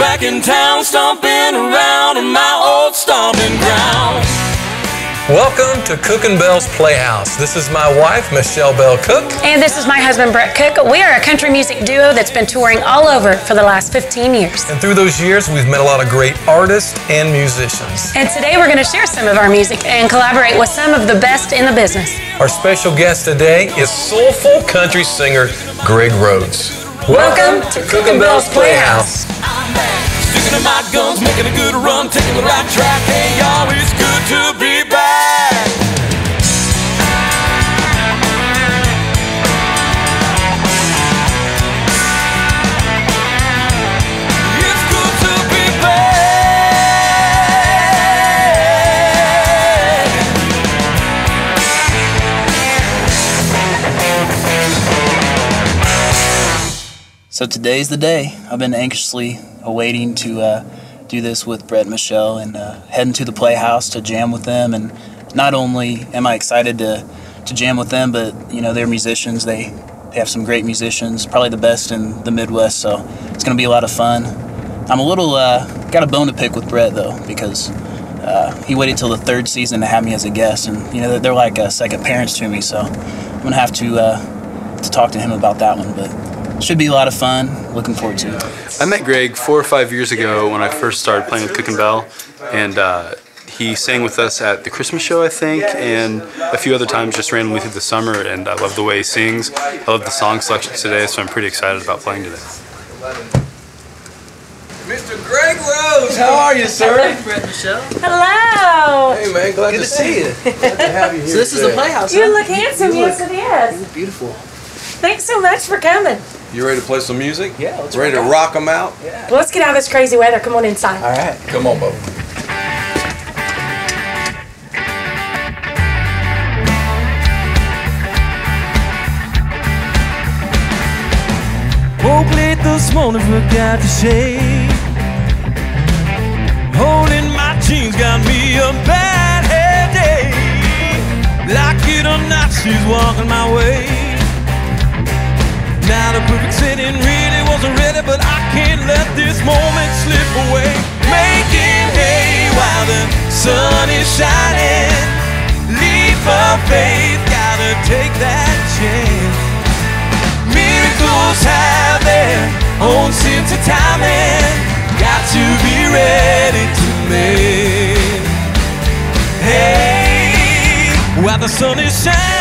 back in town, stomping around in my old stomping ground. Welcome to Cook and Belle's Playhouse. This is my wife, Michelle Bell Cook. And this is my husband, Brett Cook. We are a country music duo that's been touring all over for the last 15 years. And through those years, we've met a lot of great artists and musicians. And today we're going to share some of our music and collaborate with some of the best in the business. Our special guest today is soulful country singer Greg Rhodes. Welcome, to Cook and Belle's Playhouse. Sticking to my guns, making a good run, taking the right track. Hey, y'all, it's good to be back. So today's the day. I've been anxiously awaiting to uh, do this with Brett and Michelle and uh, heading to the Playhouse to jam with them. And not only am I excited to, to jam with them, but you know they're musicians. They they have some great musicians, probably the best in the Midwest. So it's going to be a lot of fun. I'm a little uh, got a bone to pick with Brett though because uh, he waited till the third season to have me as a guest, and you know they're like uh, second parents to me. So I'm gonna have to uh, to talk to him about that one, but. Should be a lot of fun. Looking forward to it. I met Greg four or five years ago when I first started playing with Cook and Belle, and uh, he sang with us at the Christmas show, I think, and a few other times just randomly through the summer. And I love the way he sings. I love the song selections today, so I'm pretty excited about playing today. Mr. Greg Rhodes, how are you, sir? Brett Michelle. Hello. Hey, man, glad to see you. Glad to have you here. So this is the. Playhouse. You huh? look handsome. You Yes, look- it is. Beautiful. Thanks so much for coming. You ready to play some music? Yeah, let's Ready to rock out. rock them out? Well, let's get out of this crazy weather. Come on inside. All right. Come on, Bo. Woke late this morning, forgot to shave. Holding my jeans got me a bad headache. Like it or not, she's walking my way. Now the perfect setting really wasn't ready, but I can't let this moment slip away. Making hay while the sun is shining. Leap of faith, gotta take that chance. Miracles have their own sense of timing. Got to be ready to make. Hey, while the sun is shining.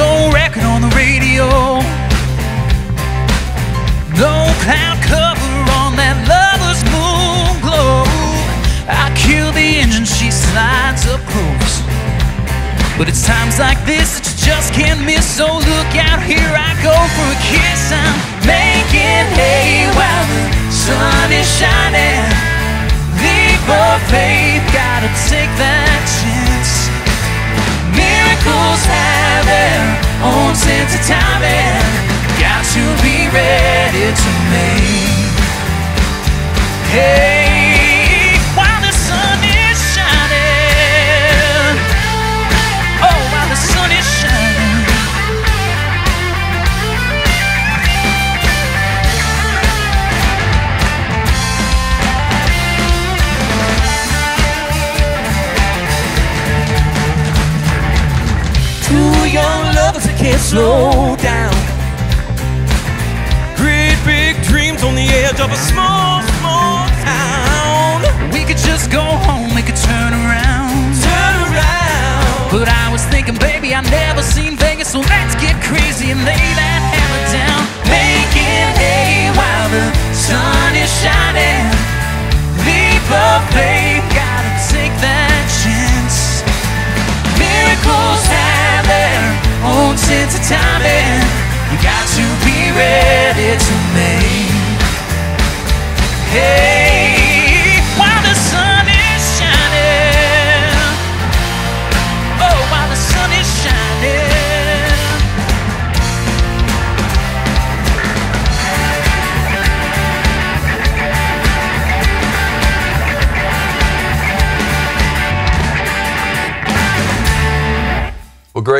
Soul record on the radio. No cloud cover on that lover's moon glow. I kill the engine, she slides up close. But it's times like this that you just can't miss. So look out, here I go for a kiss. I'm making hay while the sun is shining. Leap of faith, gotta take that chance. Miracles timing. Got to be ready to make. Hey, slow down. Great big dreams on the edge of a small, small town. We could just go home, make a turn around. Turn around. But I was thinking, baby, I've never seen Vegas, so let's get crazy and lay that hammer down. Making hay while the sun is shining. Leap of faith, gotta take that chance. Miracles own sense of timing. You got to be ready to make. Hey,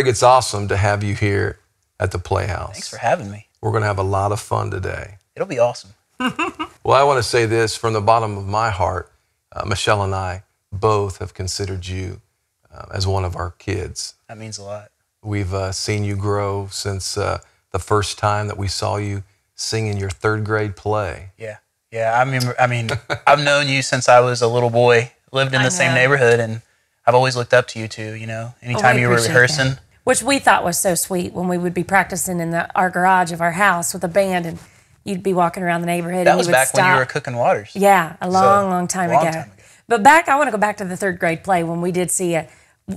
Greg, it's awesome to have you here at the Playhouse. Thanks for having me. We're going to have a lot of fun today. It'll be awesome. Well, I want to say this from the bottom of my heart. Uh, Michelle and I both have considered you uh, as one of our kids. That means a lot. We've uh, seen you grow since uh, the first time that we saw you sing in your third grade play. Yeah. Yeah. I mean, I mean, I've known you since I was a little boy, lived in I the same know. neighborhood, and I've always looked up to you too. You know, anytime we you were rehearsing, that. Which we thought was so sweet when we would be practicing in the, our garage of our house with a band and you'd be walking around the neighborhood that and was would back stop. when you were cooking waters. Yeah, a long, long time long ago. time ago. But back, I want to go back to the third grade play when we did see it.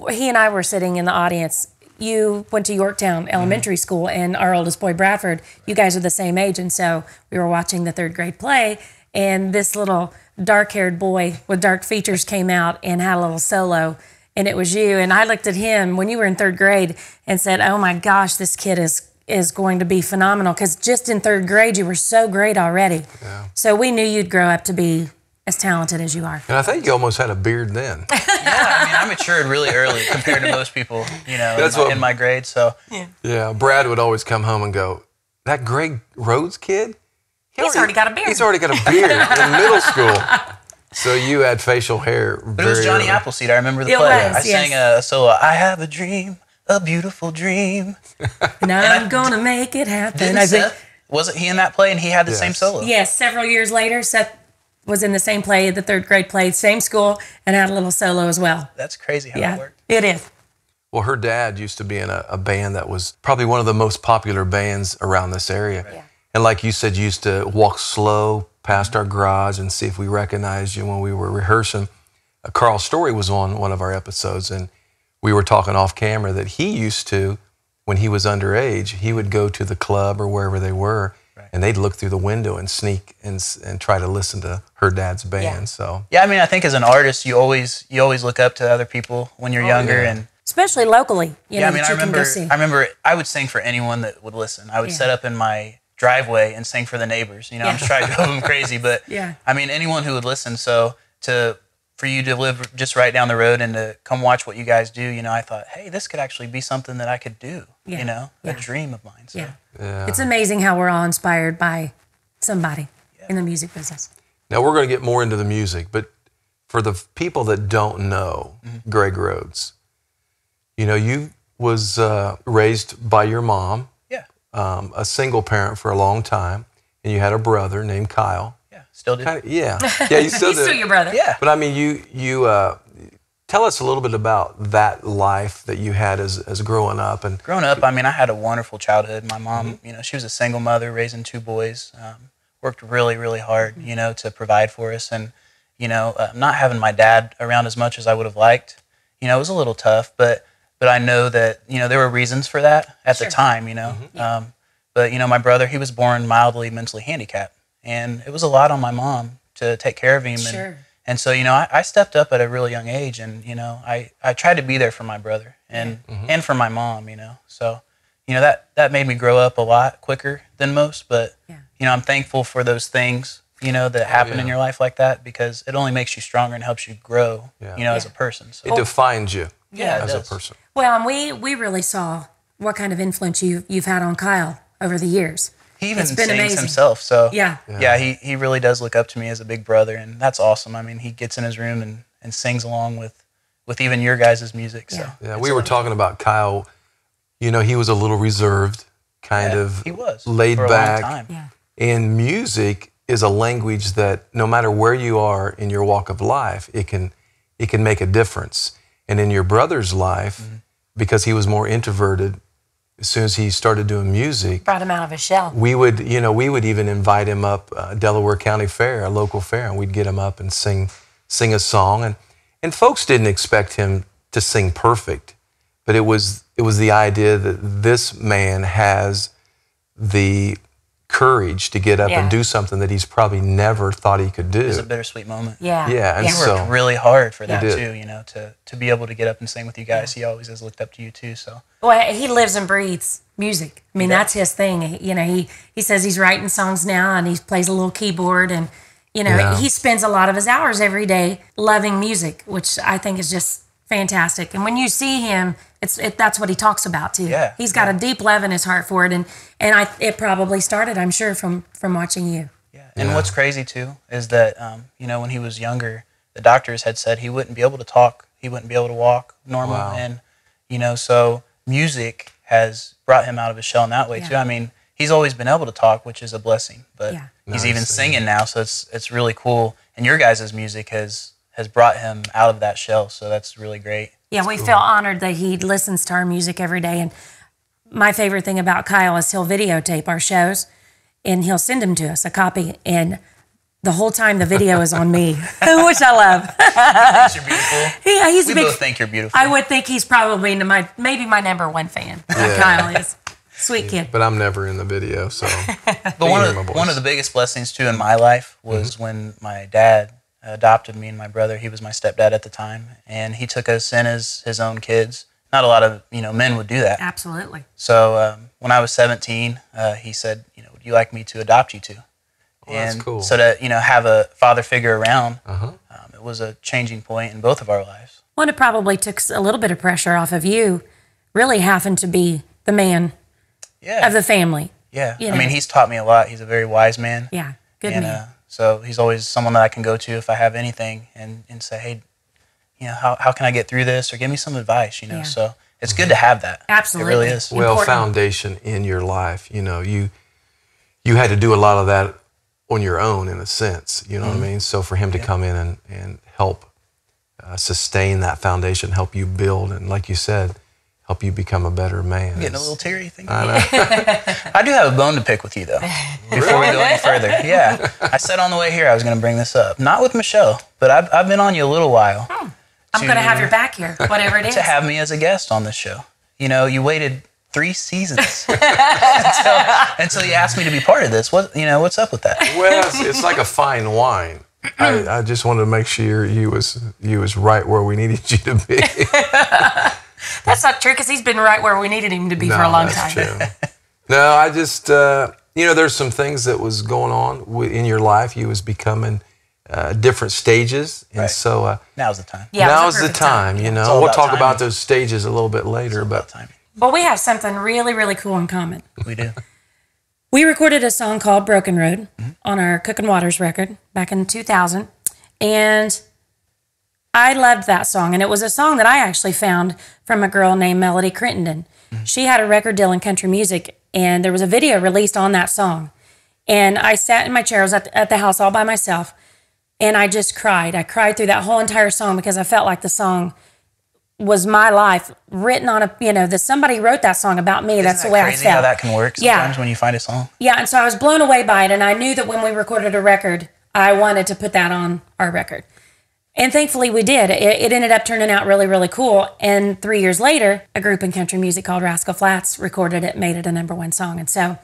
He and I were sitting in the audience. You went to Yorktown Mm-hmm. Elementary School, and our oldest boy, Bradford, you guys are the same age. And so we were watching the third grade play, and this little dark haired boy with dark features came out and had a little solo. And it was you. And I looked at him when you were in third grade and said, Oh my gosh, this kid is is going to be phenomenal because just in third grade you were so great already. Yeah. So we knew you'd grow up to be as talented as you are. And I think you almost had a beard then. Yeah, I mean, I matured really early compared to most people, you know, That's in, my, what- in my grade. So yeah, yeah, Brad would always come home and go, That Greg Rhodes kid? He He's already got a beard." He's already got a beard in middle school. So you had facial hair. But it was Johnny Appleseed. I remember the It play. was, I sang a uh, solo. I have a dream, a beautiful dream. And I'm gonna make it happen. Didn't I think Seth, wasn't he in that play? And he had the same solo. yes, several years later, Seth was in the same play, the third grade play, same school, and had a little solo as well. That's crazy how that Yeah, worked. it is. Well, her dad used to be in a, a band that was probably one of the most popular bands around this area. Yeah. And like you said, you used to walk slow past our garage and see if we recognized you when we were rehearsing. Uh, Carl Story was on one of our episodes, and we were talking off camera that he used to, when he was underage, he would go to the club or wherever they were, and they'd look through the window and sneak and, and try to listen to her dad's band. Yeah. So Yeah, I mean, I think as an artist, you always you always look up to other people when you're younger, yeah. and Especially locally, you yeah, know, I mean, that I you can remember, go see. I remember, I would sing for anyone that would listen. I would Yeah. set up in my driveway and sing for the neighbors. You know, I'm just trying to drive them crazy, but Yeah. I mean, anyone who would listen. So to for you to live just right down the road and to come watch what you guys do, you know, I thought, hey, this could actually be something that I could do. Yeah. You know, Yeah. a dream of mine. So. yeah. yeah. It's amazing how we're all inspired by somebody in the music business. Now we're going to get more into the music, but for the people that don't know Greg Rhodes, you know, you was uh, raised by your mom, Yeah, um, a single parent for a long time, and you had a brother named Kyle. yeah, still do. Kinda, yeah, yeah, you still He's do. still your brother. Yeah. But I mean, you you uh, tell us a little bit about that life that you had as as growing up, and Growing up, I mean, I had a wonderful childhood. My mom, Mm-hmm. you know, she was a single mother raising two boys. Um, worked really, really hard, you know, to provide for us. And, you know, uh, not having my dad around as much as I would have liked, you know, it was a little tough. But, but I know that, you know, there were reasons for that at Sure. the time, you know. Mm-hmm. Um, but, you know, my brother, he was born mildly mentally handicapped. And it was a lot on my mom to take care of him. And, Sure. and so, you know, I, I stepped up at a really young age and, you know, I, I tried to be there for my brother and, and for my mom, you know. So, you know, that, that made me grow up a lot quicker than most. But, Yeah. you know, I'm thankful for those things, you know, that happen in yeah. your life like that because it only makes you stronger and helps you grow, Yeah. you know, as a person. So, it defines you yeah, as a person. Well, and we we really saw what kind of influence you you've had on Kyle over the years. He even It's been sings amazing. himself. So, Yeah. yeah, he, he really does look up to me as a big brother. And that's awesome. I mean, he gets in his room and, and sings along with, with even your guys' music. So, Yeah. Yeah, we were talking about Kyle. You know, he was a little reserved, kind Yeah, of he was laid for a back. long time. Yeah. And music is a language that no matter where you are in your walk of life, it can it can make a difference. And in your brother's life, Mm-hmm. Because he was more introverted, as soon as he started doing music, Brought him out of his shell. we would, you know, we would even invite him up uh, Delaware County Fair, a local fair, and we'd get him up and sing sing a song. And and folks didn't expect him to sing perfect, but it was it was the idea that this man has the courage to get up Yeah. and do something that he's probably never thought he could do. It was a bittersweet moment. Yeah. Yeah, and He so- worked really hard for that too, you know, to, to be able to get up and sing with you guys. He always has looked up to you too. So, Well, he lives and breathes music. I mean, that's his thing. You know, he he says he's writing songs now, and he plays a little keyboard, and you know, Yeah. he spends a lot of his hours every day loving music, which I think is just fantastic. And when you see him, it's it, that's what he talks about too. Yeah, he's got a deep love in his heart for it, and and I it probably started, I'm sure, from from watching you. Yeah. And what's crazy too is that um, you know when he was younger, the doctors had said he wouldn't be able to talk, he wouldn't be able to walk normal, Wow. and you know so music has brought him out of his shell in that way Yeah. too. I mean, he's always been able to talk, which is a blessing, but Yeah. he's Nice, even singing now, so it's it's really cool. And your guys' music has has brought him out of that shell, so that's really great. Yeah, we feel honored that he listens to our music every day. And my favorite thing about Kyle is he'll videotape our shows and he'll send them to us, a copy. And the whole time the video is on me, which I love. Thanks, you're beautiful. He, he's We a big, both think you're beautiful. I would think he's probably my maybe my number one fan. Yeah. Kyle is sweet kid. But I'm never in the video, so But one of, one of the biggest blessings too in my life was mm-hmm. when my dad adopted me and my brother. He was my stepdad at the time, and he took us in as his own kids. Not a lot of you know men would do that. Absolutely. So um, when I was 17, uh, he said, you know, would you like me to adopt you too? Well, that's and cool. so to you know have a father figure around, Uh-huh. um, it was a changing point in both of our lives. Well, it probably took a little bit of pressure off of you, really having to be the man Yeah, of the family. yeah. you I mean, he's taught me a lot. He's a very wise man. Yeah, good and man. uh, so he's always someone that I can go to if I have anything and, and say, hey, you know, how, how can I get through this or give me some advice, you know? Yeah. So it's good to have that. Absolutely. It really is. well Important. foundation in your life. You know, you you had to do a lot of that on your own in a sense. You know Mm-hmm. what I mean? So for him to come in and and help uh, sustain that foundation, help you build, and like you said, help you become a better man. Getting a little teary thinking. I know. I do have a bone to pick with you though. Before we go any further, yeah, I said on the way here I was going to bring this up, not with Michelle, but I've, I've been on you a little while hmm. I'm going to have your back here, whatever it is. to have me as a guest on this show. You know, you waited three seasons until, until you asked me to be part of this. What you know? What's up with that? well, it's, it's like a fine wine. I, hmm. I just wanted to make sure you was you was right where we needed you to be. That's not true because he's been right where we needed him to be for a long that's time. True. no, I just uh, you know there's some things that was going on in your life. You was becoming uh, different stages, and Right. so uh, Now's the time. Yeah, it was now's the perfect time. You know, we'll talk timing. about those stages a little bit later, but time. Well, we have something really, really cool in common. We do. We recorded a song called Broken Road Mm-hmm. on our Cooking Waters record back in 2000. And I loved that song. And it was a song that I actually found from a girl named Melody Crittenden. Mm-hmm. She had a record deal in country music, and there was a video released on that song. And I sat in my chair, I was at the, at the house all by myself, and I just cried. I cried through that whole entire song because I felt like the song was my life written on a, you know, that somebody wrote that song about me. That's Isn't the way that I crazy felt. how that can work Yeah. sometimes when you find a song. Yeah, and so I was blown away by it, and I knew that when we recorded a record, I wanted to put that on our record. And thankfully, we did. It, it ended up turning out really, really cool. And three years later, a group in country music called Rascal Flatts recorded it, made it a number one song. And so,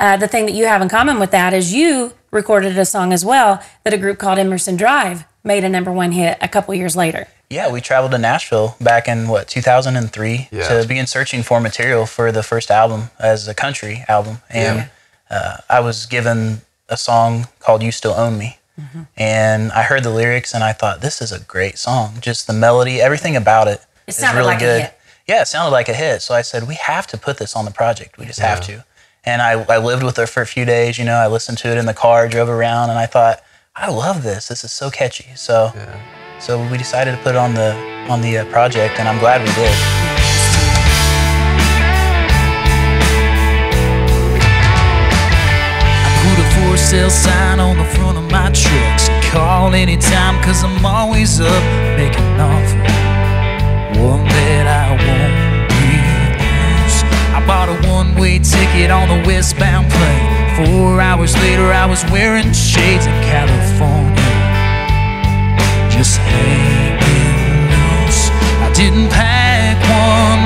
uh, the thing that you have in common with that is you recorded a song as well that a group called Emerson Drive made a number one hit a couple years later. Yeah, we traveled to Nashville back in what 2003 Yeah. to begin searching for material for the first album as a country album, and uh, I was given a song called "You Still Own Me," Mm-hmm. and I heard the lyrics and I thought this is a great song. Just the melody, everything about it It is really like a good. hit. Yeah, it sounded like a hit. So I said we have to put this on the project. We just have to. And I, I lived with her for a few days. You know, I listened to it in the car, drove around, and I thought I love this. This is so catchy. So. yeah. So we decided to put it on the on the uh, project, and I'm glad we did. Sale sign on the front of my truck. Call anytime, cause I'm always up making an offer. One that I won't refuse. I bought a one way ticket on the westbound plane. Four hours later, I was wearing shades in California. Just hanging loose. I didn't pack one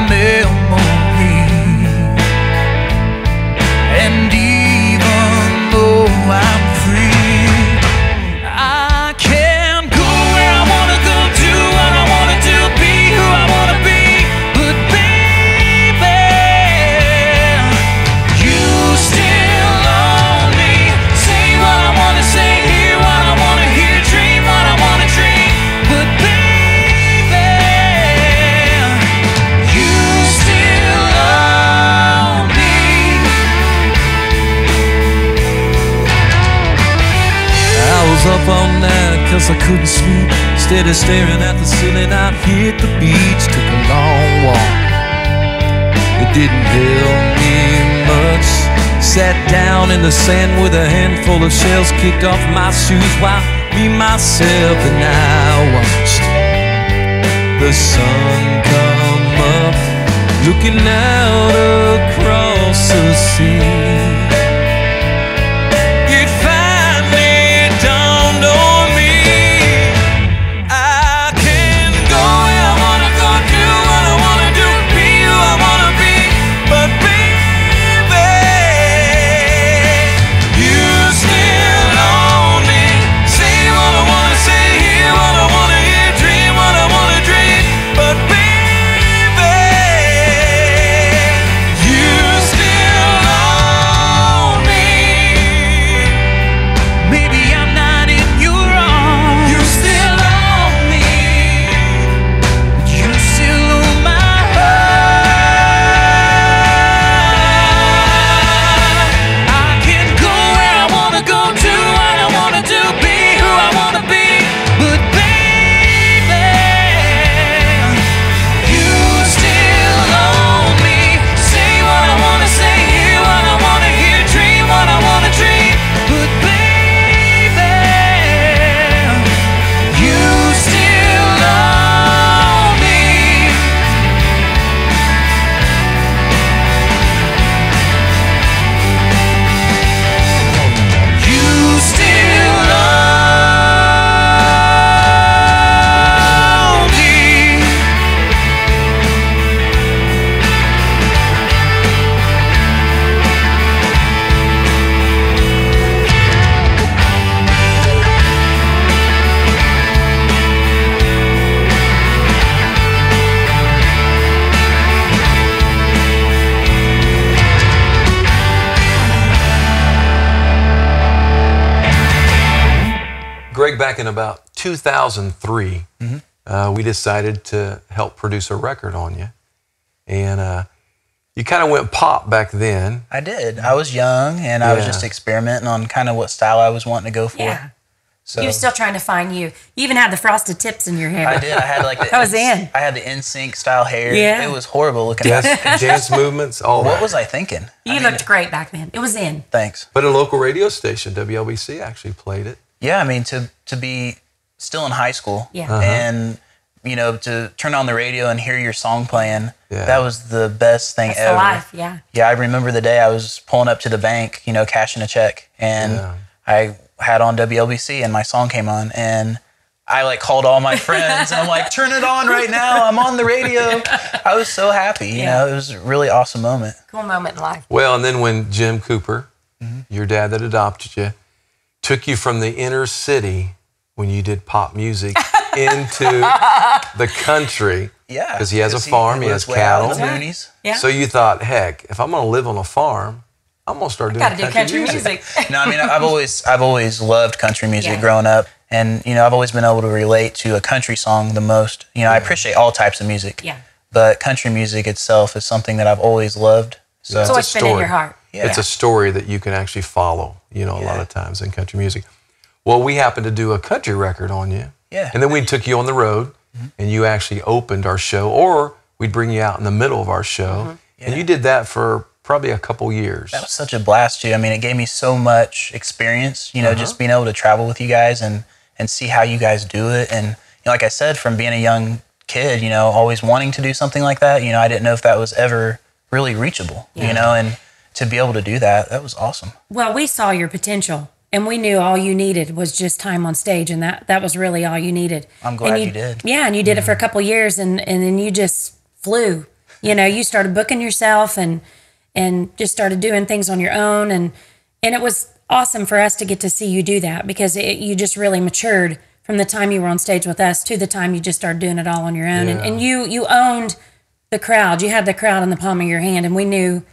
Instead of staring at the ceiling, I hit the beach, took a long walk. It didn't help me much. Sat down in the sand with a handful of shells, kicked off my shoes while me, myself, and I watched the sun come up, looking out across the sea. 2003, mm-hmm. uh, we decided to help produce a record on you. And uh, you kind of went pop back then. I did. I was young and yeah. I was just experimenting on kind of what style I was wanting to go for. Yeah. So, you were still trying to find you. You even had the frosted tips in your hair. I did. I had like the, I was in. I had the NSYNC style hair. Yeah. It was horrible looking. Dance, dance movements. Oh, what was I thinking? You I mean, looked great back then. It was in. Thanks. But a local radio station, WLBC, actually played it. Yeah, I mean to to be still in high school. Yeah. Uh-huh. And you know to turn on the radio and hear your song playing. Yeah. That was the best thing That's ever. the life. Yeah. Yeah, I remember the day I was pulling up to the bank, you know, cashing a check, and Yeah. I had on WLBC, and my song came on, and I like called all my friends, and I'm like, "Turn it on right now! I'm on the radio." I was so happy, you Yeah. know, it was a really awesome moment. Cool moment in life. Well, and then when Jim Cooper, Mm-hmm. your dad that adopted you, took you from the inner city when you did pop music into the country. Yeah. Because he has a farm, he lives has way out in cattle. the boonies. Yeah. So you thought, heck, if I'm going to live on a farm, I'm going to start doing Got to do country music. No, I mean, I've always, I've always loved country music Yeah. growing up, and you know, I've always been able to relate to a country song the most. You know, I appreciate all types of music. Yeah. But country music itself is something that I've always loved. So It's a always been in your heart. Yeah. It's a story that you can actually follow, you know, a lot of times in country music. Well, we happened to do a country record on you. Yeah. Mm-hmm. And then we took you on the road and you actually opened our show, or we'd bring you out in the middle of our show. And Mm-hmm. Yeah. you did that for probably a couple years. that was such a blast too. I mean, it gave me so much experience. You know, Uh-huh. just being able to travel with you guys and and see how you guys do it. And you know, like I said, from being a young kid, you know, always wanting to do something like that. You know, I didn't know if that was ever really reachable. Yeah. You know, and to be able to do that, that was awesome. Well, we saw your potential and we knew all you needed was just time on stage and that that was really all you needed. I'm glad And you did. Yeah, and you did it for a couple years and and then you just flew. You know, you started booking yourself and and just started doing things on your own and and it was awesome for us to get to see you do that because it, you just really matured from the time you were on stage with us to the time you just started doing it all on your own and, and you you owned the crowd. You had the crowd in the palm of your hand and we knew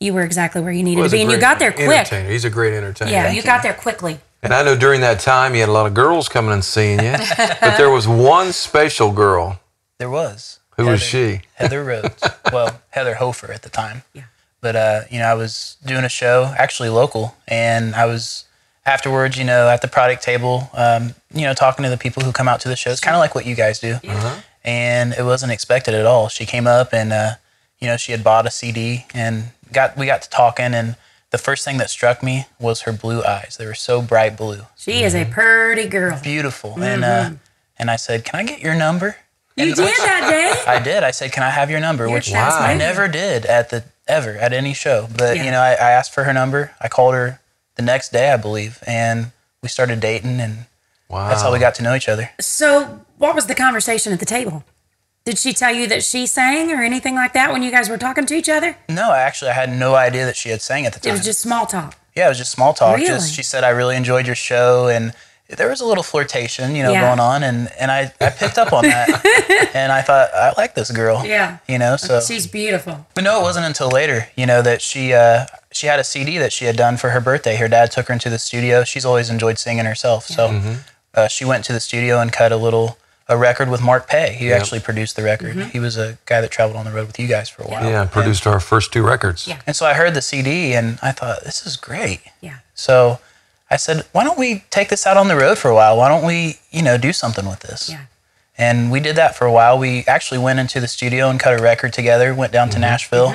you were exactly where you needed Was to be and you got there quick. Entertainer. He's a great entertainer. Yeah, you got there quickly. And I know during that time you had a lot of girls coming and seeing you, but there was one special girl. There was. Who was she? Heather Rhodes. well, Heather Hofer at the time. Yeah. But uh, you know, I was doing a show, actually local, and I was afterwards, you know, at the product table, um, you know, talking to the people who come out to the shows, kind of like what you guys do. And it wasn't expected at all. She came up and, uh, you know, she had bought a CD and got we got to talking. And the first thing that struck me was her blue eyes. They were so bright blue, She is a pretty girl. beautiful. And uh, and I said, "Can I get your number?" You And did that day. I did. I said, "Can I have your number?" You're Which fast I never did at the ever at any show. But Yeah. you know, I, I asked for her number. I called her the next day, I believe, and we started dating, and Wow. that's how we got to know each other. So, what was the conversation at the table? Did she tell you that she sang or anything like that when you guys were talking to each other? No, actually, I had no idea that she had sang at the time. It was just small talk. yeah, it was just small talk. Really? Just she said, "I really enjoyed your show," and there was a little flirtation, you know, Yeah. going on, and and I I picked up on that, and I thought I like this girl. Yeah. You know, so She's beautiful. But no, it wasn't until later, you know, that she uh, she had a CD that she had done for her birthday. Her dad took her into the studio. She's always enjoyed singing herself, so uh, she went to the studio and cut a little a record with Mark Pay. He actually produced the record. Mm-hmm. He was a guy that traveled on the road with you guys for a while. Yeah, and produced our first two records. Yeah. And so I heard the CD and I thought this is great. Yeah. So I said, why don't we take this out on the road for a while? Why don't we, you know, do something with this? Yeah. And we did that for a while. We actually went into the studio and cut a record together. Went down to Nashville.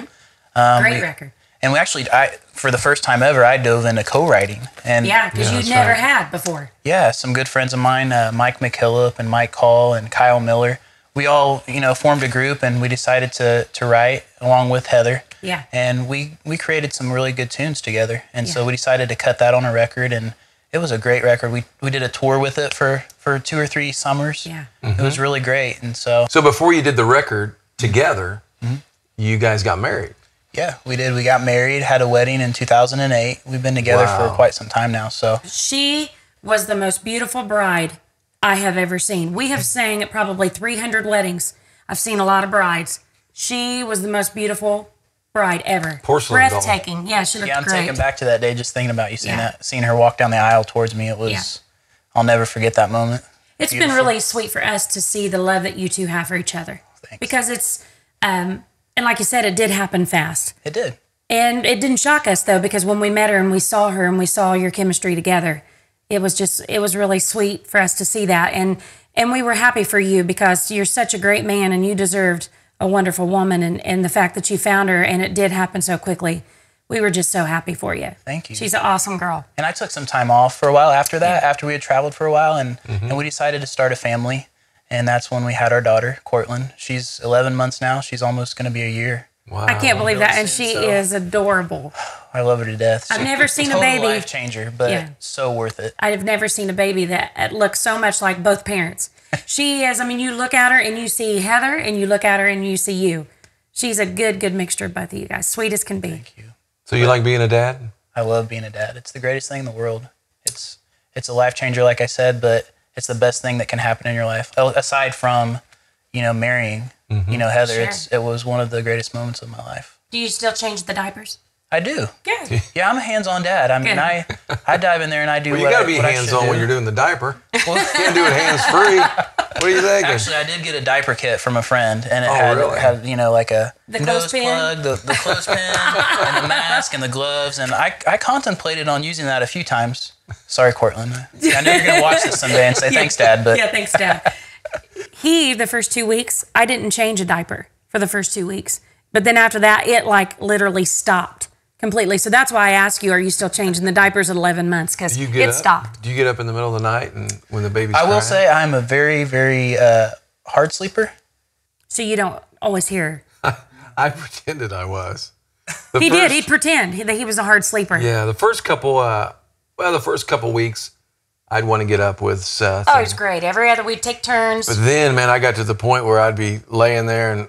Um, Great we- record. And we actually, I for the first time ever, I dove into co-writing. And Yeah, because Yeah, you that's never right. had before. yeah, some good friends of mine, uh, Mike McKillop and Mike Call and Kyle Miller. We all, you know, formed a group and we decided to to write along with Heather. Yeah. And we we created some really good tunes together. And so we decided to cut that on a record and it was a great record. We we did a tour with it for for two or three summers. Yeah. It was mm-hmm. really great. And so So before you did the record mm-hmm. together, mm-hmm. you guys got married. Yeah, we did. We got married, had a wedding in 2008. We've been together Wow. for quite some time now. So She was the most beautiful bride I have ever seen. We have sang at probably 300 weddings. I've seen a lot of brides. She was the most beautiful bride ever. Porcelain doll. Breathtaking. Yeah, she looked yeah, I'm great. taken back to that day just thinking about you seeing Yeah. that, seeing her walk down the aisle towards me. It was, Yeah. I'll never forget that moment. It's been really sweet for us to see the love that you two have for each other. Thanks. Because it's, um, and like you said, it did happen fast. It did. And it didn't shock us though, because when we met her and we saw her and we saw your chemistry together, it was just it was really sweet for us to see that. And and we were happy for you because you're such a great man and you deserved a wonderful woman and, and the fact that you found her and it did happen so quickly. We were just so happy for you. Thank you. She's an awesome girl. And I took some time off for a while after that, after we had traveled for a while, and, mm-hmm. and we decided to start a family. And that's when we had our daughter, Cortland. She's 11 months now. She's almost going to be a year. Wow. I can't believe that. And she so- is adorable. I love her to death. I've never seen a baby. life changer, but Yeah. so worth it. I have never seen a baby that that looks so much like both parents. She is, I mean, you look at her and you see Heather, and you look at her and you see you. She's a good, good mixture of both of you guys. Sweet as can be. Thank you. So you like being a dad? I love being a dad. It's the greatest thing in the world. It's it's a life changer, like I said, but it's the best thing that can happen in your life. Aside from, you know, marrying, mm-hmm. you know, Heather, Sure. it's it was one of the greatest moments of my life. Do you still change the diapers? I do. Good. Yeah, I'm a hands-on dad. I mean, Good. I I dive in there and I do. Well, you what got I- to be hands-on when you're doing the diaper. you can't do it hands free. What are you thinking? Actually, I did get a diaper kit from a friend, and it Oh, had, really? had you know like a The nose clothespin? plug, the, the clothespin, and the mask, and the gloves. And I, I contemplated on using that a few times. Sorry, Cortland. I know you're gonna watch this someday and say thanks, Dad. But Yeah, thanks, Dad. he, the first two weeks, I didn't change a diaper for the first two weeks. But then after that, it like literally stopped completely. So that's why I ask you, are you still changing the diapers at 11 months? Because you it get up? stopped. Do you get up in the middle of the night and when the baby's I will crying? say I'm a very, very uh, hard sleeper. So you don't always hear. I pretended I was. The He did. He'd pretend that he was a hard sleeper. Yeah, the first couple, uh, well, the first couple weeks, I'd want to get up with Seth. Oh, it was great. Every other we'd take turns. But then, man, I got to the point where I'd be laying there and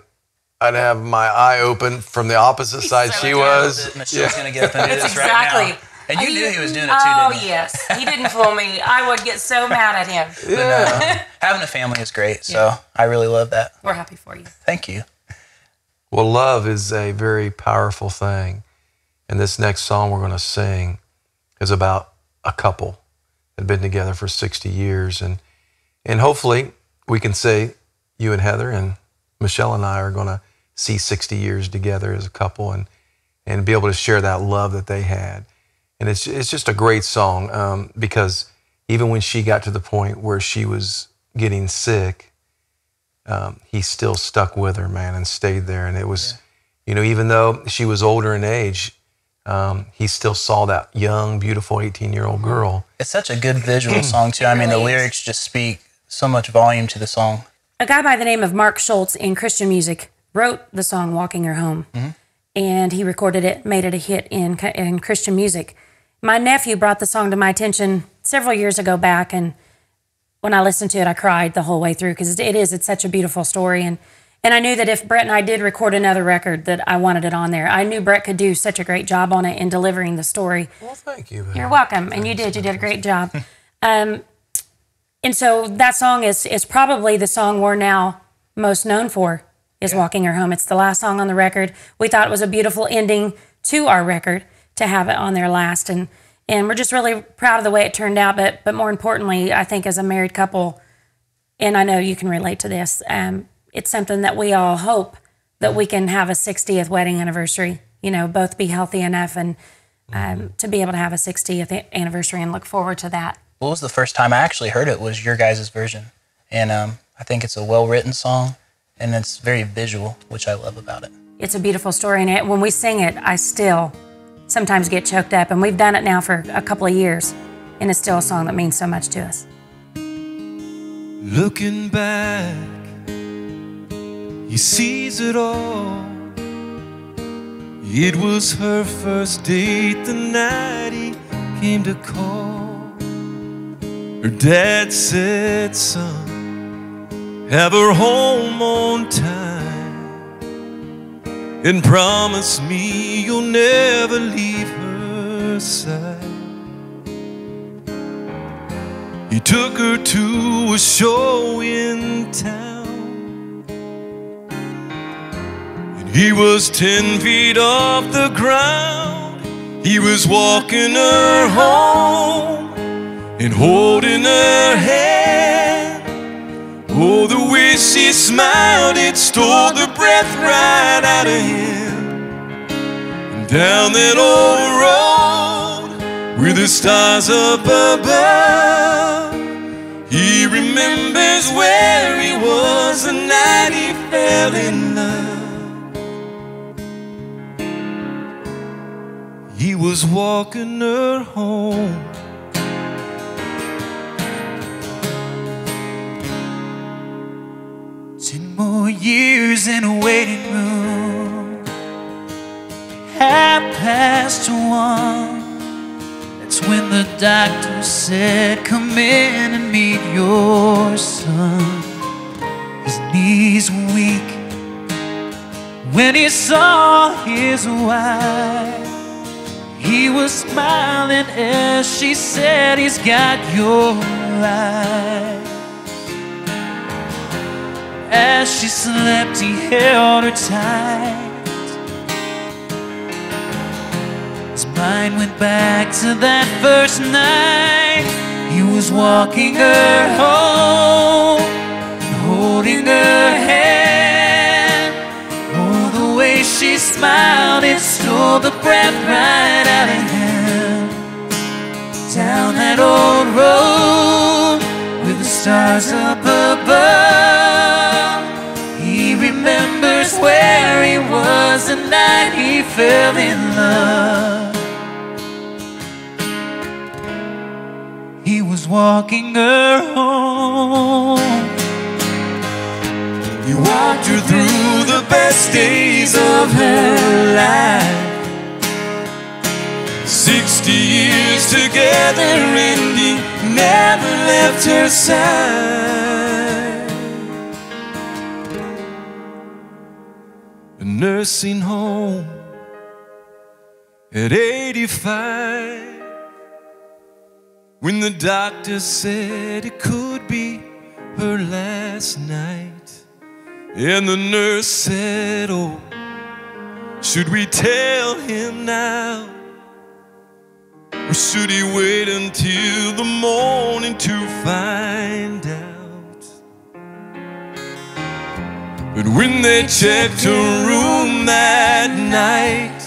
I'd have my eye open from the opposite side so she good. was. Michelle's gonna get up and do That's this right exactly. now. And you He- knew he was doing it too, Oh didn't you? yes, he didn't fool me. I would get so mad at him. But, uh, having a family is great, so I really love that. We're happy for you. Thank you. Well, love is a very powerful thing. And this next song we're going to sing is about a couple that have been together for 60 years. And, and hopefully we can say you and Heather and Michelle and I are going to see 60 years together as a couple and, and be able to share that love that they had. and it's it's just a great song um, because even when she got to the point where she was getting sick, um, he still stuck with her, man, and stayed there. And it was, you know, even though she was older in age, um, he still saw that young, beautiful 18 year old girl. It's such a good visual song too. I mean, the lyrics just speak so much volume to the song. a guy by the name of Mark Schultz in Christian music wrote the song "Walking Her Home," and he recorded it, made it a hit in in Christian music. My nephew brought the song to my attention several years ago back, and when I listened to it, I cried the whole way through because it is it's such a beautiful story, and and I knew that if Brett and I did record another record, that I wanted it on there. I knew Brett could do such a great job on it in delivering the story. Well, thank you. You're welcome, and you did. You did a great job. Um, and so that song is is probably the song we're now most known for. Is "Walking Her Home." It's the last song on the record. We thought it was a beautiful ending to our record to have it on there last, and and we're just really proud of the way it turned out. But but more importantly, I think as a married couple, and I know you can relate to this. Um, it's something that we all hope that we can have a 60th wedding anniversary. You know, both be healthy enough and um, to be able to have a 60th anniversary and look forward to that. What was the first time I actually heard it was your guys' version, and um, I think it's a well-written song, and it's very visual, which I love about it. It's a beautiful story, and it, when we sing it, I still sometimes get choked up. And we've done it now for a couple of years, and it's still a song that means so much to us. Looking back, he sees it all. It was her first date the night he came to call. Her dad said, Son, have her home on time. And promise me you'll never leave her side. He took her to a show in town. And he was ten feet off the ground. He was walking her home and holding her hand. Oh, the way she smiled, it stole the breath right out of him. And down that old road with the stars up above. He remembers where he was the night he fell in love. He was walking her home. More years in a waiting room. Half past one. That's when the doctor said, Come in and meet your son. His knees were weak. When he saw his wife, he was smiling as she said, He's got your eyes. As she slept, he held her tight. His mind went back to that first night. He was walking her home, holding her hand. Oh, the way she smiled, it stole the breath right out of him. Down that old road with the stars up above. Remembers where he was the night he fell in love. He was walking her home. He walked her through the best days of her life. Sixty years together, and he never left her side. Nursing home at 85. When the doctor said it could be her last night. And the nurse said, Oh, should we tell him now? Or should he wait until the morning to find out? But when they checked her room that night,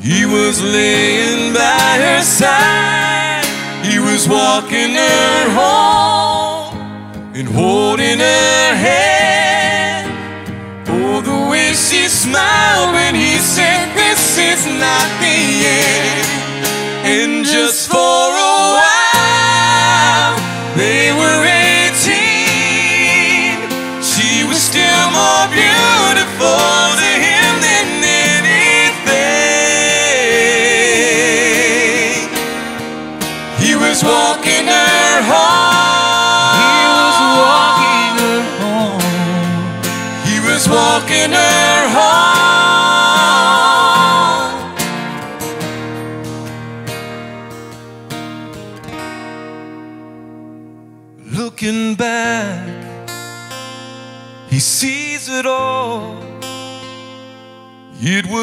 He was laying by her side. He was walking her home and holding her hand. Oh, the way she smiled when he said, This is not the end. And just for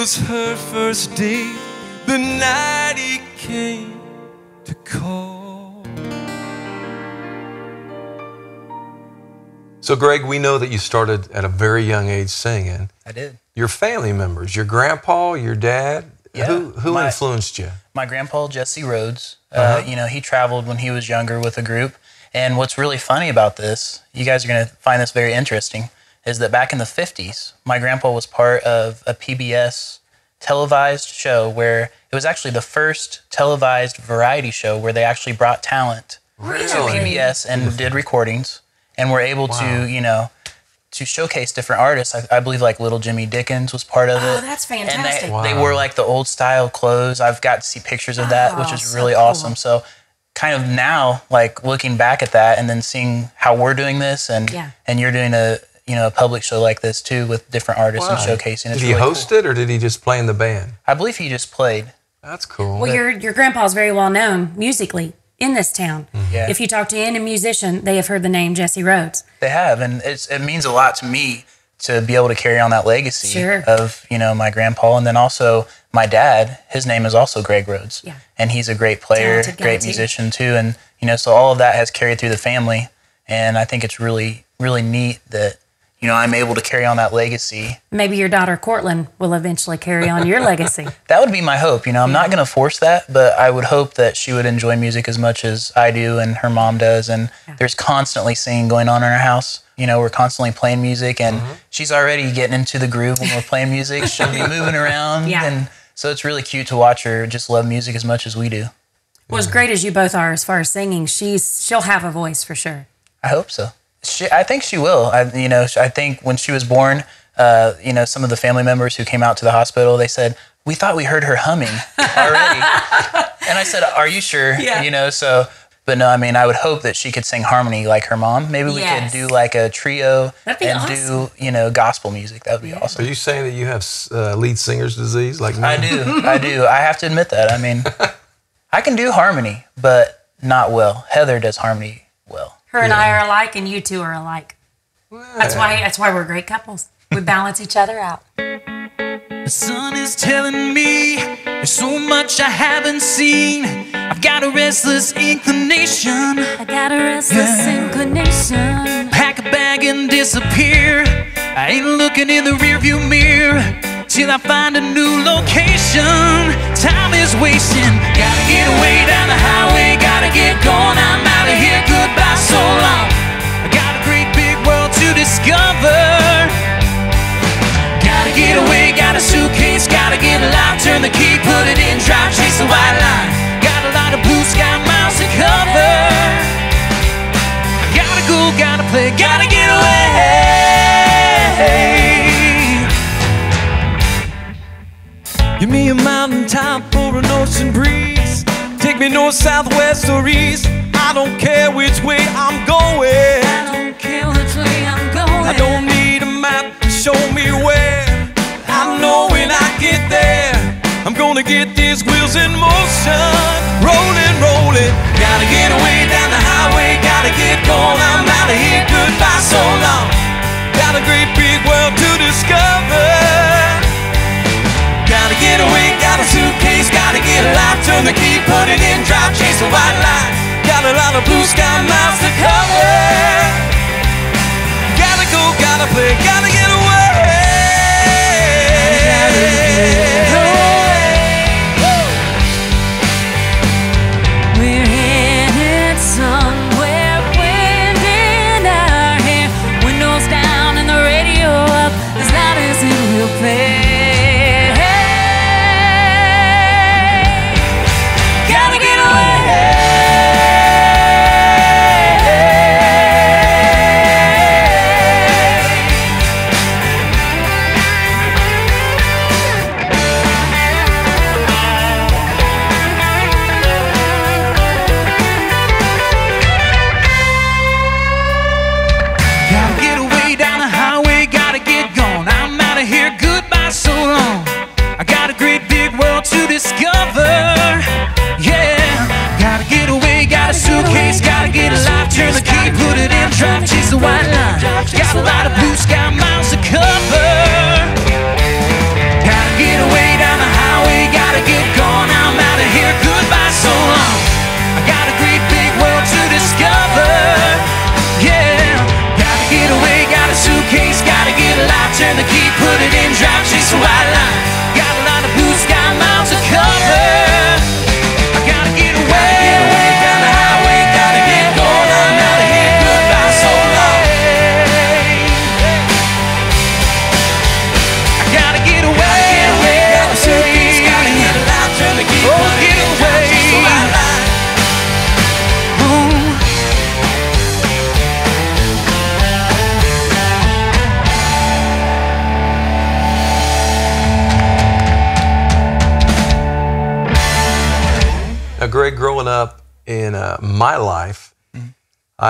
was her first date the night he came to call. So, Greg, we know that you started at a very young age singing. I did. Your family members, your grandpa, your dad, Yeah, who, who my- influenced you? my grandpa Jesse Rhodes. Uh, Uh-huh. you know, he traveled when he was younger with a group. And what's really funny about this, you guys are going to find this very interesting, is that back in the 50s, my grandpa was part of a PBS televised show where it was actually the first televised variety show where they actually brought talent to PBS and did recordings and were able Wow. to, you know, to showcase different artists. I, I believe like Little Jimmy Dickens was part of Oh, it. that's fantastic. they, they Wow. wore like the old style clothes. I've got to see pictures of that, which Oh, is so really cool. awesome. So, kind of now, like looking back at that and then seeing how we're doing this, and Yeah. and you're doing a you know a public show like this too with different artists and Wow. showcasing. Did It's he really host cool. it or did he just play in the band? I believe he just played. That's cool. Well, your your grandpa's very well known musically in this town. Mm-hmm. Yeah. If you talk to any musician, they have heard the name Jesse Rhodes. They have, and it's, it means a lot to me to be able to carry on that legacy Sure. of you know my grandpa, and then also my dad. His name is also Greg Rhodes, Yeah. and he's a great player, Talented guy, great too. musician too, and you know so all of that has carried through the family, and I think it's really really neat that you know I'm able to carry on that legacy. Maybe your daughter Cortland will eventually carry on your legacy. That would be my hope. You know, I'm not going to force that, but I would hope that she would enjoy music as much as I do and her mom does. And there's constantly singing going on in our house. You know, we're constantly playing music, and mm-hmm. she's already getting into the groove when we're playing music. She'll be moving around, Yeah. and so it's really cute to watch her just love music as much as we do. Well, as mm-hmm. great as you both are as far as singing, she's she'll have a voice for sure. I hope so. She, I think she will. I, you know, I think when she was born, uh, you know, some of the family members who came out to the hospital, they said, "We thought we heard her humming already," and I said, "Are you sure?" Yeah. You know, so. But no, I mean, I would hope that she could sing harmony like her mom. Maybe we Yes. could do like a trio and awesome. do, you know, gospel music. That would be Are awesome. you saying that you have uh, lead singer's disease like me? I do. I do. I have to admit that. I mean, I can do harmony, but not well. Heather does harmony well. Her and I are alike, and you two are alike. That's why that's why we're great couples. We balance each other out. The sun is telling me there's so much I haven't seen. I've got a restless inclination. I got a restless Yeah. inclination. Pack a bag and disappear. I ain't looking in the rearview mirror till I find a new location. Time is wasting. Gotta get away down the highway. Gotta get going. I'm out of here. Goodbye, so long. I got a great big world to discover. Gotta get away, got a suitcase, gotta get alive, turn the key, put it in, drive, chase the white line. Got a lot of blue sky miles to cover. Gotta go, gotta play, gotta get away. Give me a mountain top or an ocean breeze. Take me north, south, west, or east. I don't care which way I'm going. I don't care which way I'm going. I don't need a map to show me where. I know when I get there, I'm gonna get these wheels in motion. Rolling, rolling. Gotta get away down the highway. Gotta get going. I'm out of here. Goodbye, so long. Got a great big world to discover. Gotta get away, got a suitcase, gotta get alive, turn the key, put it in, drive, chase a white line. A lot of blue sky miles to cover. Gotta go, gotta play, gotta get away.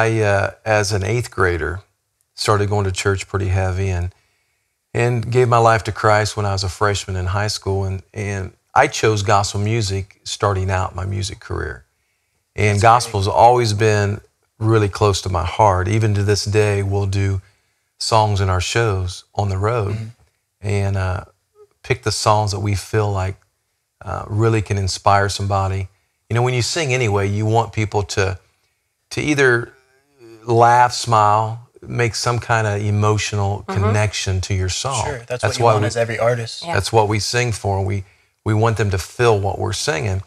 I, uh, as an eighth grader, started going to church pretty heavy and and gave my life to Christ when I was a freshman in high school. And, and I chose gospel music starting out my music career. And gospel's always been really close to my heart. Even to this day, we'll do songs in our shows on the road and uh, pick the songs that we feel like uh, really can inspire somebody. You know, when you sing anyway, you want people to to either laugh, smile, make some kind of emotional mm-hmm. connection to your song. Sure, that's, what you why want we, as every artist. that's what we sing for. We we want them to feel what we're singing.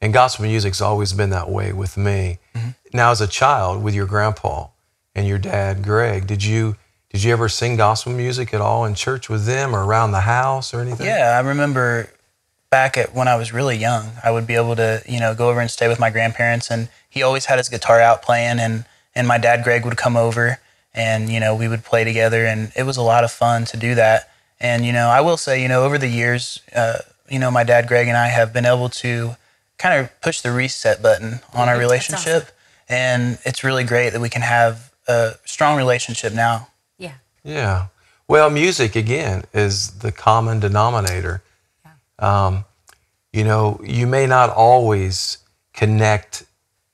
And gospel music's always been that way with me. Mm-hmm. Now, as a child, with your grandpa and your dad, Greg, did you did you ever sing gospel music at all in church with them or around the house or anything? Yeah, I remember back at when I was really young, I would be able to, you know, go over and stay with my grandparents and he always had his guitar out playing and and my dad Greg would come over and you know, we would play together and it was a lot of fun to do that. And you know, I will say, you know, over the years, uh, you know, my dad Greg and I have been able to kind of push the reset button on our relationship and it's really great that we can have a strong relationship now. Yeah. Yeah. Well, music again is the common denominator. Um, you know, you may not always connect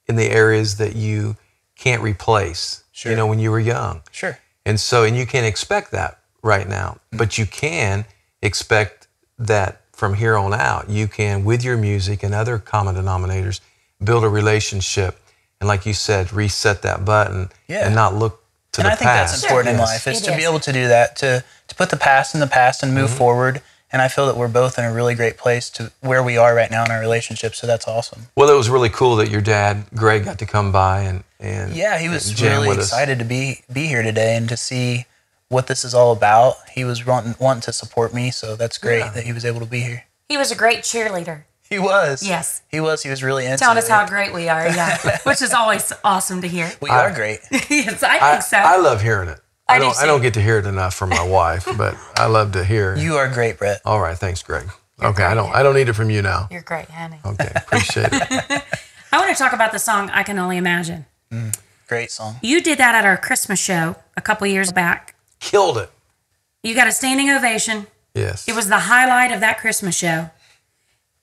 in the areas that you can't replace. Sure. You know, when you were young, Sure. and so and you can't expect that right now, but you can expect that from here on out. You can, with your music and other common denominators, build a relationship, and like you said, reset that button Yeah. and not look to and the I think past. that's important in life is It to be able to do that to to put the past in the past and move mm-hmm. forward. And I feel that we're both in a really great place to where we are right now in our relationship. So that's awesome. Well, it was really cool that your dad, Greg, got to come by and and Yeah, he was really with us. excited to be be here today and to see what this is all about. He was wanting wanting to support me, so that's great Yeah. that he was able to be here. He was a great cheerleader. He was. Yes. He was. He was really into Telling us how great we are, yeah. Which is always awesome to hear. we are great. yes, I think I, so. I love hearing it. I I do don't. I don't get to hear it enough from my wife, but I love to hear. it. You are great, Brett. All right, thanks, Greg. okay, I don't. I don't need it from you now. You're great, honey. Okay, appreciate it. I want to talk about the song I Can Only Imagine. Mm, great song. You did that at our Christmas show a couple years back. Killed it. You got a standing ovation. Yes. It was the highlight of that Christmas show.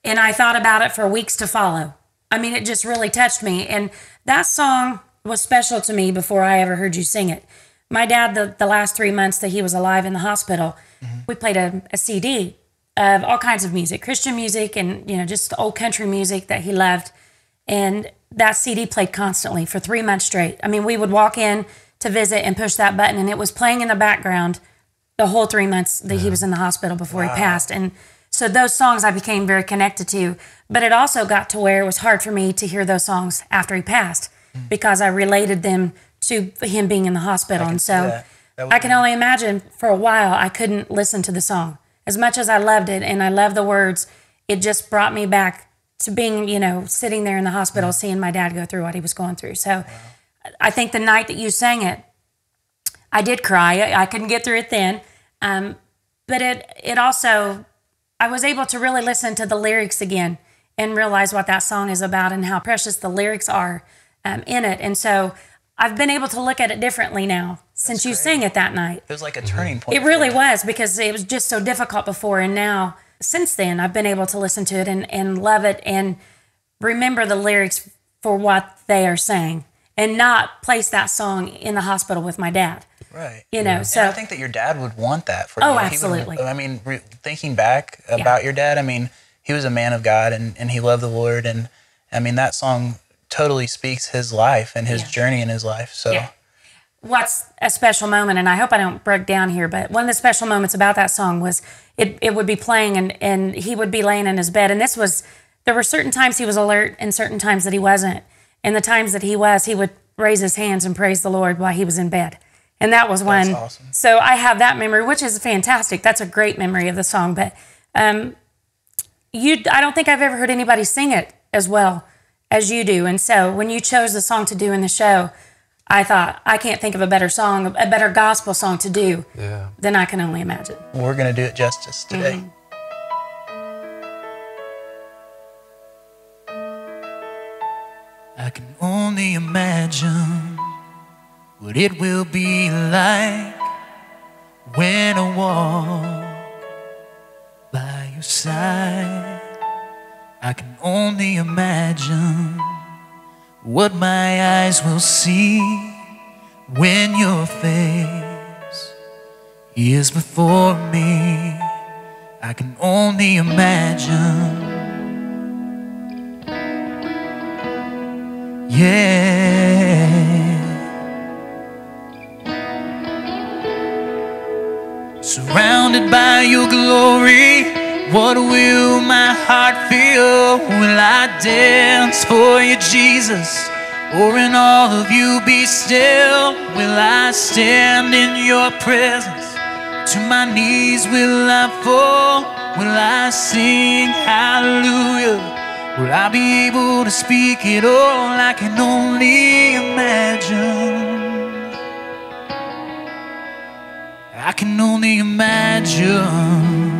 And I thought about it for weeks to follow. I mean, it just really touched me. And that song was special to me before I ever heard you sing it. My dad, the, the last three months that he was alive in the hospital, mm-hmm. we played a, a CD of all kinds of music, Christian music and, you know, just old country music that he loved. And that CD played constantly for three months straight. I mean, we would walk in to visit and push that button, and it was playing in the background the whole three months that he was in the hospital before he passed. And so those songs I became very connected to. But it also got to where it was hard for me to hear those songs after he passed mm. because I related them to him being in the hospital. And so that. That I can only imagine for a while I couldn't listen to the song. As much as I loved it and I loved the words, it just brought me back to being, you know, sitting there in the hospital seeing my dad go through what he was going through. So I think the night that you sang it, I did cry. I, I couldn't get through it then. Um, but it it also I was able to really listen to the lyrics again and realize what that song is about and how precious the lyrics are um, in it. And so I've been able to look at it differently now since you sang it that night. It was like a turning point. It really was because it was just so difficult before. And now, since then, I've been able to listen to it and, and love it and remember the lyrics for what they are saying and not place that song in the hospital with my dad. Right. You know, And so I think that your dad would want that for Oh, you. Would- absolutely. I mean, re- thinking back about your dad, I mean, he was a man of God and, and he loved the Lord. And I mean, that song totally speaks his life and his Yeah. journey in his life. So, Yeah. what's a special moment, and I hope I don't break down here, but one of the special moments about that song was it, it would be playing and, and he would be laying in his bed. And this was, there were certain times he was alert and certain times that he wasn't. And the times that he was, he would raise his hands and praise the Lord while he was in bed. And that was one. awesome. So I have that memory, which is fantastic. That's a great memory of the song. But um, you, I don't think I've ever heard anybody sing it as well as you do. And so when you chose the song to do in the show, I thought I can't think of a better song, a better gospel song to do Yeah. than I can only imagine. We're going to do it justice today. Mm-hmm. I can only imagine what it will be like when I walk by your side. I can only imagine what my eyes will see when your face is before me. I can only imagine. Yeah. Surrounded by your glory, what will my heart feel? Will I dance for you, Jesus? Or in all of you be still? Will I stand in your presence? To my knees will I fall? Will I sing hallelujah? Will I be able to speak it all? I can only imagine. I can only imagine.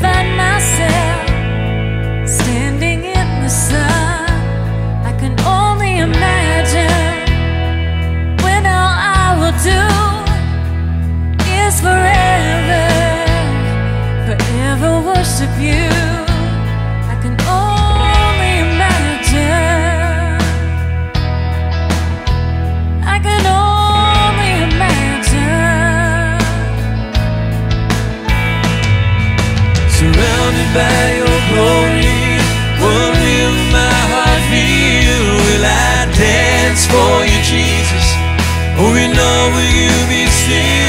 Find myself standing in the sun. I can only imagine when all I will do is forever, forever worship you. By your glory, what will my heart feel? Will I dance for you, Jesus? Or in love will you be still?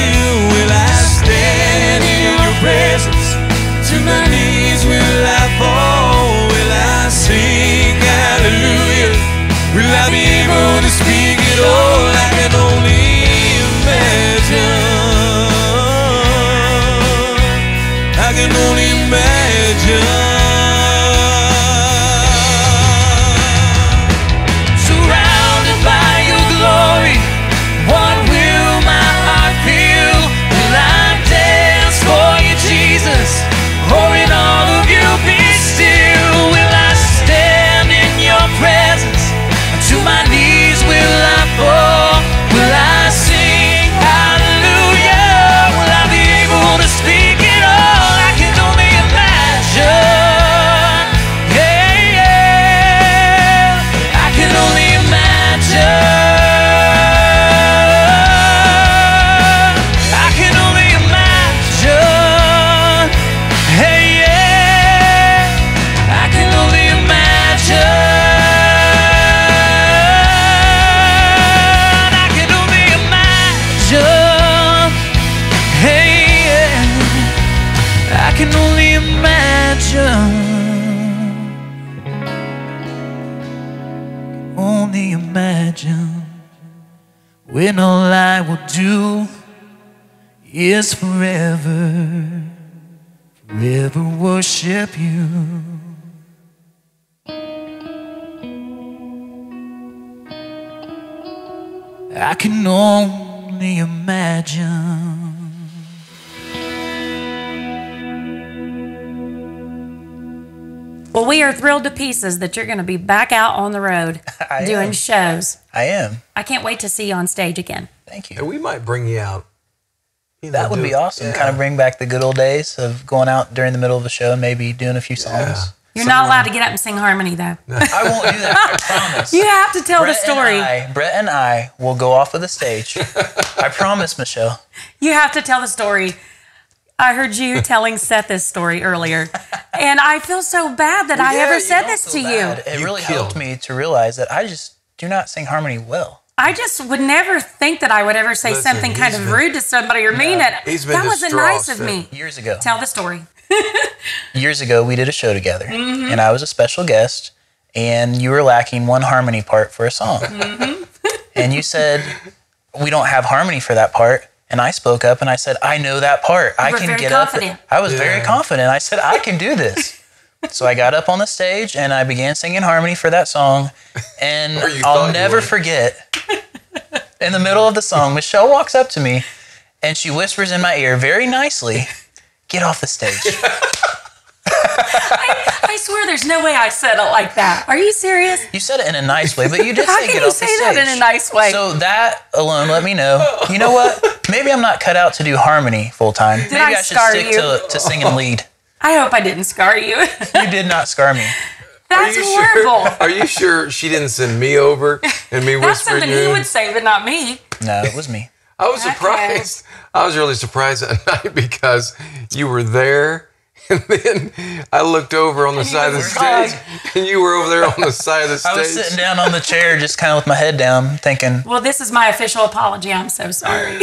Can only imagine. Well, we are thrilled to pieces that you're going to be back out on the road I doing am. shows. I am. I can't wait to see you on stage again. Thank And you. we might bring you out. You know, That would do- be awesome. yeah. Kind of bring back the good old days of going out during the middle of a show and maybe doing a few songs. Yeah. You're not allowed to get up and sing harmony, though. I won't do that. I promise. You have to tell Brett the story. And I, Brett and I will go off of the stage. I promise, Michelle. You have to tell the story. I heard you telling Seth this story earlier, and I feel so bad that I yeah, ever said this to feel you. It You really killed. helped me to realize that I just do not sing harmony well. I just would never think that I would ever say Listen, something kind he's of been- rude to somebody or mean it. He's been that wasn't nice of me. Years ago, Tell the story. Years ago, we did a show together, Mm-hmm. and I was a special guest, and you were lacking one harmony part for a song, Mm-hmm. and you said we don't have harmony for that part. And I spoke up and I said, I know that part. I were can very get confident. up. I was very confident. I said, I can do this. so I got up on the stage and I began singing harmony for that song. And I'll never forget in the middle of the song, Michelle walks up to me and she whispers in my ear very nicely, Get off the stage. I swear there's no way I said it like that. Are you serious? You said it in a nice way, but you did How say can you say that in a nice way? So that alone let me know. You know what? Maybe I'm not cut out to do harmony full time. Maybe I I, should scar stick you? to, to singing lead. I hope I didn't scar you. You did not scar me. That's you horrible. Sure, are you sure she didn't send me over and me That's whispering something you? he would say, but not me. No, it was me. I was Okay. surprised. I was really surprised that night because you were there. And then I looked over on the side of the were stage, and you were over there on the side of the stage. I was sitting down on the chair, just kind of with my head down, thinking, Well, this is my official apology. I'm so sorry.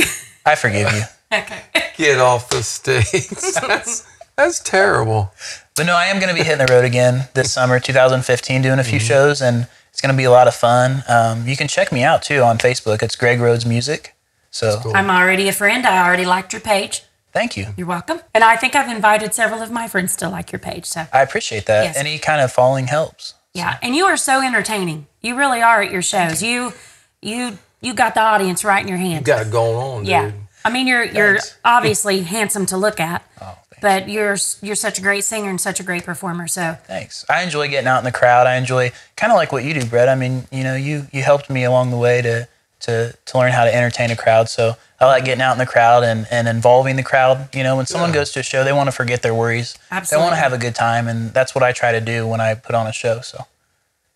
I forgive you. okay. Get off the stage. That's, that's terrible. But no, I am going to be hitting the road again this summer, 2015, doing a few Mm-hmm. shows, and it's going to be a lot of fun. Um, you can check me out too on Facebook. It's Greg Rhodes Music. So I'm already a friend. I already liked your page. thank you. You're welcome. And I think I've invited several of my friends to like your page. So I appreciate that. Yes. Any kind of following helps. yeah, and you are so entertaining. You really are at your shows. You, you, you got the audience right in your hand. You got it going on, Dude. Yeah. I mean, you're you're obviously handsome to look at, Oh, but you're you're such a great singer and such a great performer. So Thanks. I enjoy getting out in the crowd. I enjoy kind of like what you do, Brett. I mean, you know, you you helped me along the way to to to learn how to entertain a crowd. So I like getting out in the crowd and, and involving the crowd. You know, when someone Yeah. goes to a show, they want to forget their worries. Absolutely. They want to have a good time, and that's what I try to do when I put on a show. So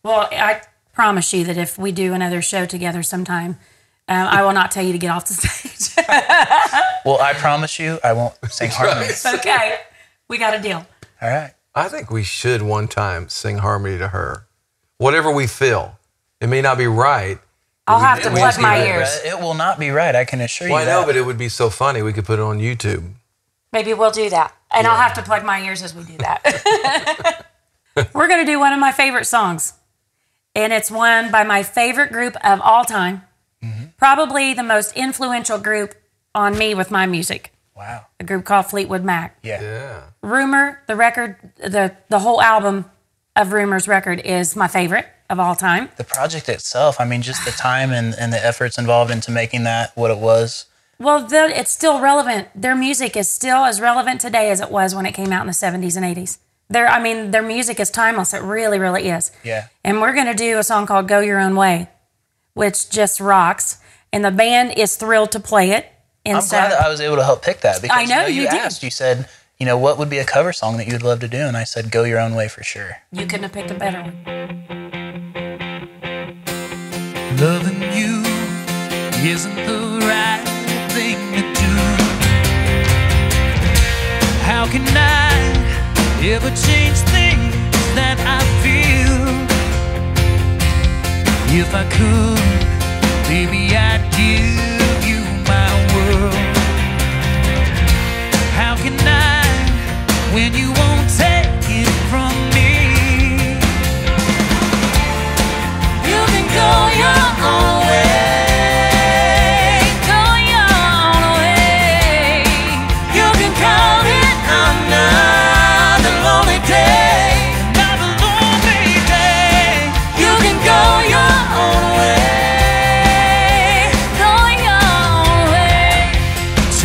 Well, I promise you that if we do another show together sometime, um, I will not tell you to get off the stage. well, I promise you, I won't sing harmonies. okay, we got a deal. All right. I think we should one time sing harmony to her. Whatever we feel. It may not be right. I'll have to we plug my need to ears. Brett, it will not be right. I can assure Well, I you know, that. but it would be so funny. We could put it on YouTube. Maybe we'll do that, and I'll have to plug my ears as we do that. We're gonna do one of my favorite songs, and it's one by my favorite group of all time, mm-hmm. probably the most influential group on me with my music. wow. A group called Fleetwood Mac. Yeah. Yeah. Rumor, the record, the the whole album of Rumours record is my favorite of all time. The project itself, I mean, just the time and, and the efforts involved into making that what it was. Well, it's still relevant. Their music is still as relevant today as it was when it came out in the 70s and 80s. Their, I mean, their music is timeless. It really, really is. Yeah. And we're going to do a song called Go Your Own Way, which just rocks. And the band is thrilled to play it. And I'm so, glad that I was able to help pick that because I know, you, you did. asked. You said, you know, what would be a cover song that you'd love to do? And I said, Go Your Own Way for sure. you couldn't have picked a better one. Loving you isn't the right thing to do. How can I ever change things that I feel? If I could, baby, I'd give you my world. How can I when you won't take it from me? You can go your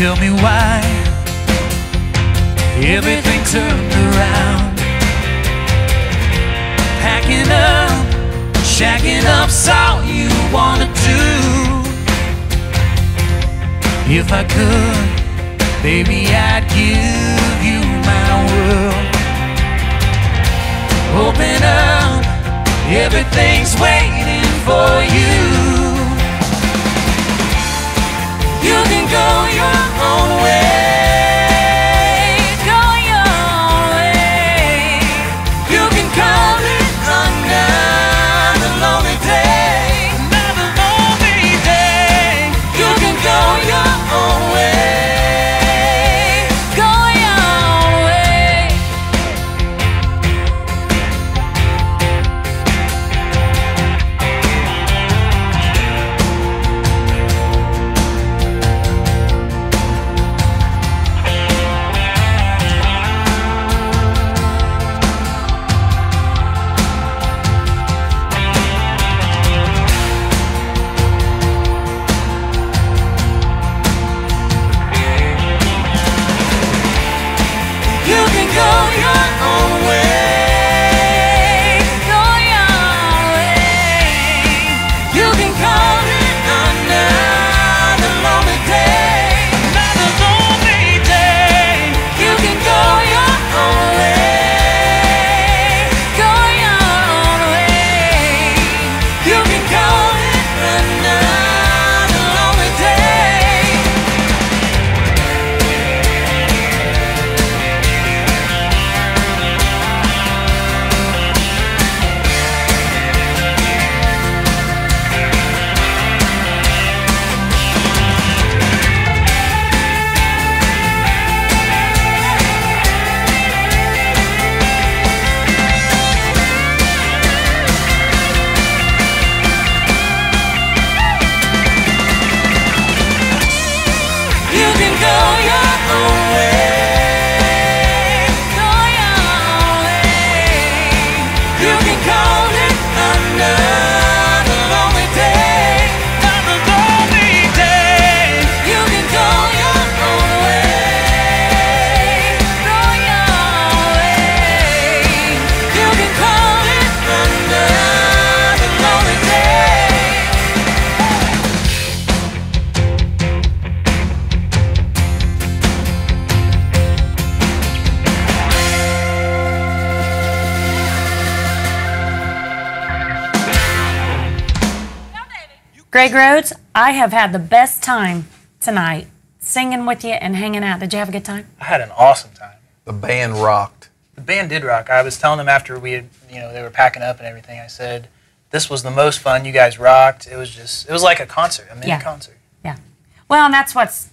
Tell me why everything turned around. Packing up. Shacking you wanna do. If I could, baby, I'd give you my world. Open up, everything's waiting for you. You can go your Greg Rhodes, I have had the best time tonight singing with you and hanging out. Did you have a good time? I had an awesome time. The band rocked. The band did rock. I was telling them after we had, you know, they were packing up and everything. I said, "This was the most fun. You guys rocked. It was just, it was like a concert, a mini Yeah. concert." Yeah. Well, and that's what's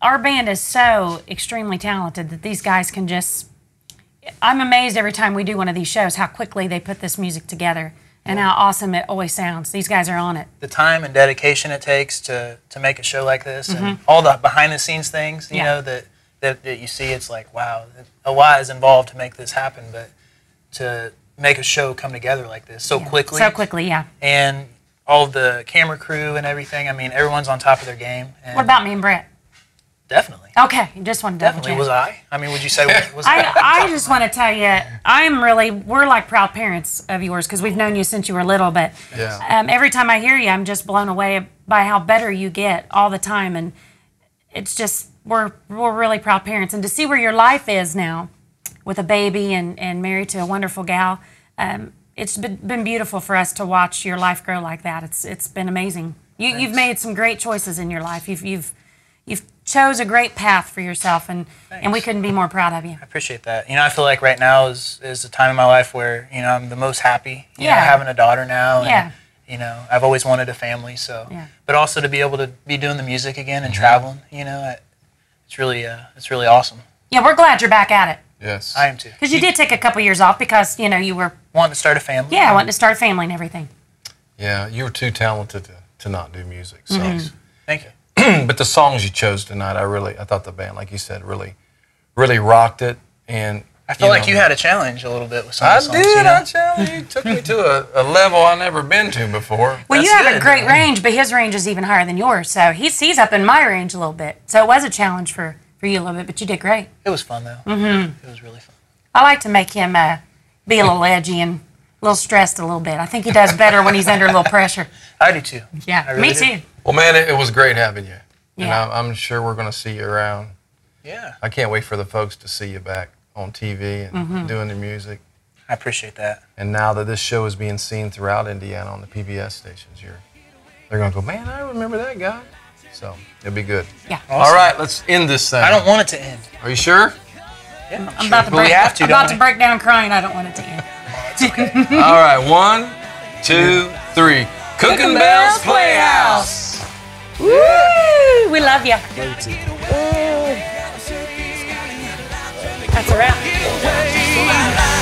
our band is so extremely talented that these guys can just. I'm amazed every time we do one of these shows how quickly they put this music together and how awesome it always sounds. These guys are on it. The time and dedication it takes to to make a show like this, and all the behind the scenes things, you Mm-hmm. Yeah. know, that, that that you see, it's like, wow, a lot is involved to make this happen, but to make a show come together like this so Yeah. quickly, So quickly, yeah. and all the camera crew and everything. I mean, everyone's on top of their game. And What about me and Brett? Definitely? Okay, just want to Definitely. Was I? I mean, would you say was I, I just want to tell you, I'm really, we're like proud parents of yours because we've known you since you were little. But Yeah. um, every time I hear you, I'm just blown away by how better you get all the time. And it's just, we're, we're really proud parents. And to see where your life is now with a baby and, and married to a wonderful gal, um, it's been, been beautiful for us to watch your life grow like that. It's, it's been amazing. You, you've made some great choices in your life. You've, you've, you've chose a great path for yourself, and, and we couldn't be more proud of you. I appreciate that. You know, I feel like right now is is a time in my life where you know I'm the most happy. You Yeah. know, having a daughter now. And, Yeah. You know, I've always wanted a family, so. Yeah. But also to be able to be doing the music again and traveling. You know, I, it's really uh, it's really awesome. Yeah, we're glad you're back at it. Yes. I am too. Because you did take a couple years off because, you know, you were, wanting to start a family. yeah, wanting to start a family and everything. Yeah, you were too talented to, to not do music. So. Mm-hmm. Thank you. but the songs you chose tonight, I really, I thought the band, like you said, really, really rocked it. And I feel like know, you had a challenge a little bit with some I of the songs. did. You know? I challenged you. Took me to a, a level I never been to before. Well, you That's have a great range, but his range is even higher than yours. So he's, he's up in my range a little bit. So it was a challenge for, for you a little bit, but you did great. It was fun though. Mm-hmm. It was really fun. I like to make him uh, be a little edgy and a little stressed a little bit. I think he does better when he's under a little pressure. I do too. Yeah, I really me do. too. Well, man, it, it was great having you. And I'm, I'm sure we're going to see you around. Yeah, I can't wait for the folks to see you back on TV and Mm-hmm. doing the music. I appreciate that. And now that this show is being seen throughout Indiana on the PBS stations, you're, they're going to go, man, I remember that guy. So it'll be good. Yeah. All right, let's end this thing. I don't want it to end. Are you sure? Yeah, I'm about to but break, we have to. I'm about to break down crying. I don't want it to end. All right, one, two, three. Cook and Belle's Playhouse. Woo! We love you. That's a wrap.